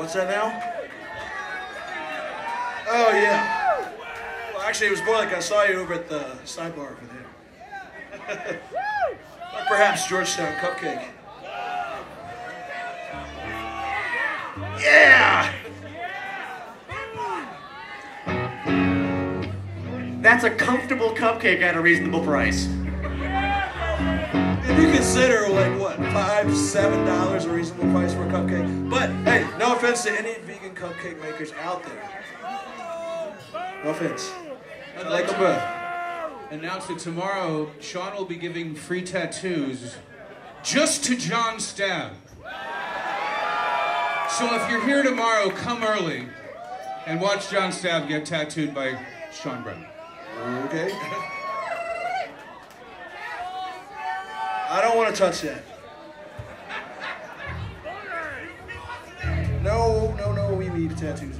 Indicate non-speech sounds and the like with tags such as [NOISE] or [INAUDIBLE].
What's that now? Oh, yeah. Well, actually, it was more like I saw you over at the sidebar over there. [LAUGHS] or perhaps Georgetown Cupcake. Yeah! That's a comfortable cupcake at a reasonable price. You consider, like, what, five, seven dollars a reasonable price for a cupcake. But, hey, no offense to any vegan cupcake makers out there. No offense. I like them both. Announce that tomorrow Shawn will be giving free tattoos just to John Stabb. So if you're here tomorrow, come early and watch John Stabb get tattooed by Shawn Brown. Okay. [LAUGHS] I don't want to touch that. No, no, no, we need tattoos.